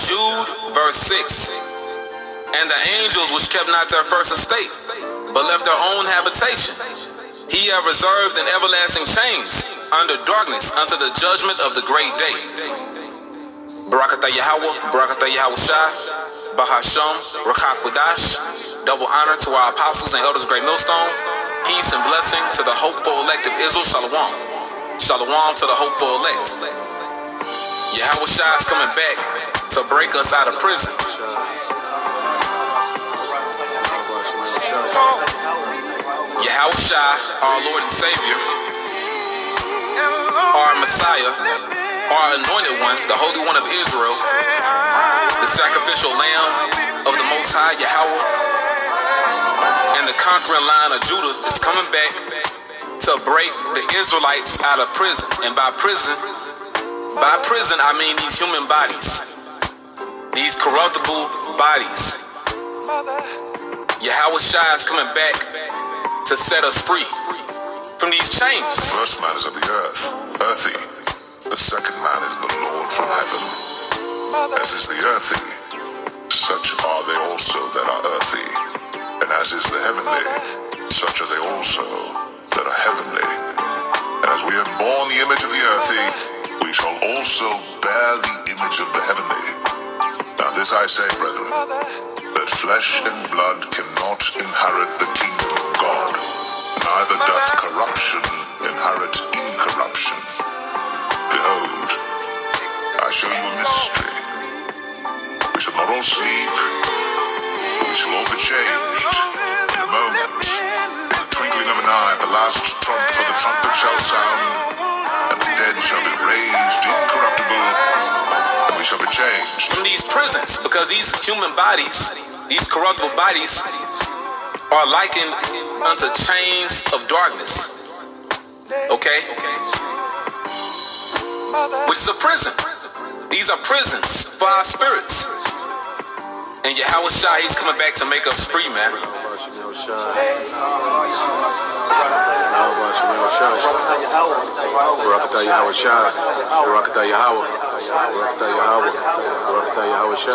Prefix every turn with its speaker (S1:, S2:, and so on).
S1: Jude, verse 6. And the angels which kept not their first estate, but left their own habitation, he have reserved in everlasting chains under darkness unto the judgment of the great day. Barakatah Yahweh, Barakatah Yahawashi, Bahasham, Rakak Wadash, double honor to our apostles and elders, great millstone, peace and blessing to the hopeful elect of Israel, Shalom. Shalom to the hopeful elect. Yahawashi is coming back to break us out of prison. Yahawashi, our Lord and Savior, our Messiah, our anointed one, the Holy One of Israel, conquering line of Judah is coming back to break the Israelites out of prison. And by prison, by prison, I mean these human bodies, these corruptible bodies. Yahawashi is coming back to set us free from these chains.
S2: The First man is of the earth, earthy. The second man is the Lord from heaven. As is the earthy, such are they also that are earthy. As is the heavenly, such are they also that are heavenly. As we have borne the image of the earthy, we shall also bear the image of the heavenly. Now this I say, brethren, that flesh and blood cannot inherit the kingdom of God, neither doth corruption inherit incorruption. Behold, I show you a mystery. We shall not all sleep, we shall all be changed moment, the twinkling of an eye, the last trump, for the trumpet shall sound, and the dead shall be raised incorruptible, and we shall be changed.
S1: From these prisons, because these human bodies these corruptible bodies are likened unto chains of darkness. Okay? Which is a prison. These are prisons for our spirits. And Yahawashi, he's coming back to make us free, man.
S3: Barakatah Yahawashi. Barakatah Yahweh. Barakatah Yahweh. Barakatah Yahawashi.